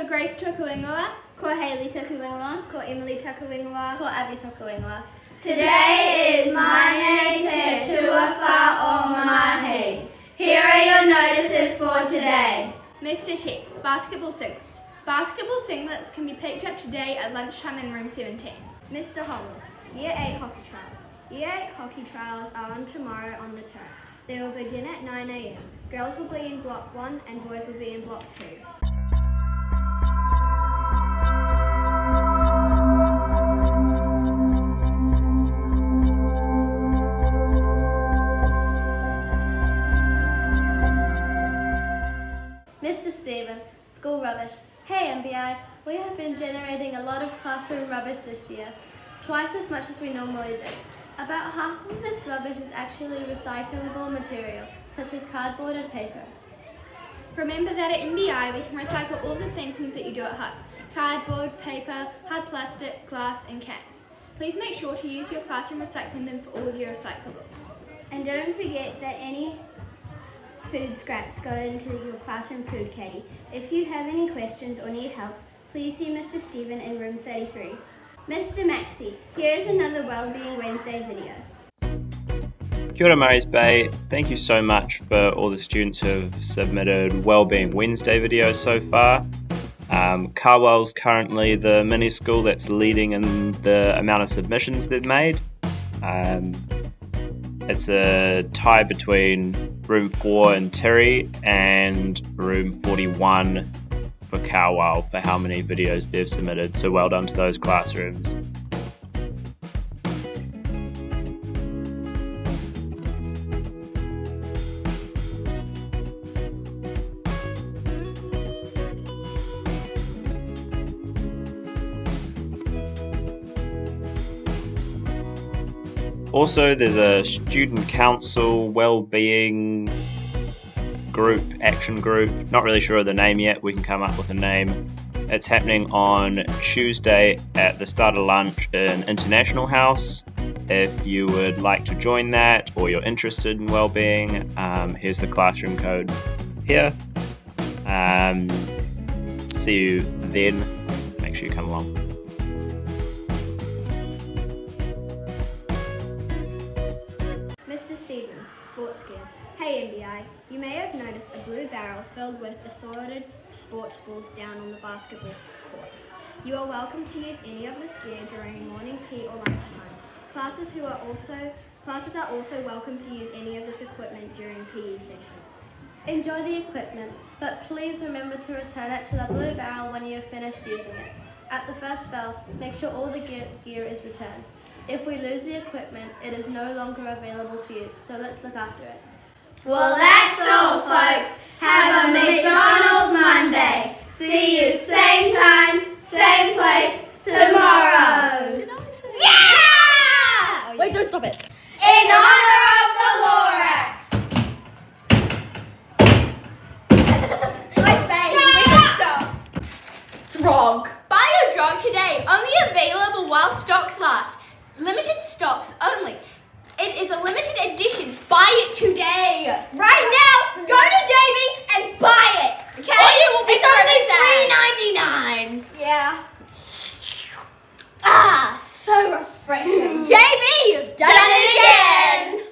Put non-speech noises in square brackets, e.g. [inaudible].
Ko Grace Tokuingoa. Ko Haley Tokuingoa. Ko Emily Tokuingoa. Ko Abby Tokuingoa. Today is Mane Te Tua O Mahi. Here are your notices for today. Mr. Chick, basketball singlets. Basketball singlets can be picked up today at lunchtime in room 17. Mr. Holmes, Year 8 hockey trials. Year 8 hockey trials are on tomorrow on the turf. They will begin at 9am. Girls will be in block 1 and boys will be in block 2. School rubbish. Hey MBI, we have been generating a lot of classroom rubbish this year, twice as much as we normally do. About half of this rubbish is actually recyclable material, such as cardboard and paper. Remember that at MBI we can recycle all the same things that you do at home. Cardboard, paper, hard plastic, glass and cans. Please make sure to use your classroom recycling bin for all of your recyclables. And don't forget that any food scraps go into your classroom food caddy. If you have any questions or need help, please see Mr. Stephen in room 33. Mr. Maxey, here is another Wellbeing Wednesday video. Kia ora Murray's Bay, thank you so much for all the students who have submitted Wellbeing Wednesday videos so far. Um, Carwell's currently the mini school that's leading in the amount of submissions they've made. Um, it's a tie between room 4 and Terry and room 41 for Carwell for how many videos they've submitted. So well done to those classrooms. Also, there's a student council well-being group, action group. Not really sure of the name yet. We can come up with a name. It's happening on Tuesday at the start of lunch in International House. If you would like to join that or you're interested in well-being, um, here's the classroom code here. Um, see you then. Make sure you come along. Sports gear. Hey MBI, you may have noticed a blue barrel filled with assorted sports balls down on the basketball courts. You are welcome to use any of this gear during morning tea or lunchtime. Classes who are also classes are also welcome to use any of this equipment during PE sessions. Enjoy the equipment, but please remember to return it to the blue barrel when you have finished using it. At the first bell, make sure all the gear, gear is returned. If we lose the equipment, it is no longer available to use, so let's look after it. Well, that's all, folks. Have a McDonald's Monday. See you same time, same place tomorrow. Yeah! Oh, Wait, don't stop it. In honor of the Lorax. [laughs] Let's bang. We should stop. It's. Buy your drug today, only available while stocks last. Limited stocks only. It is a limited edition. Buy it today. Right now, go to Jamie and buy it. Okay? Or you will be it's only three ninety nine. Yeah. Ah, so refreshing. [laughs] JB, you've done, done it again. again.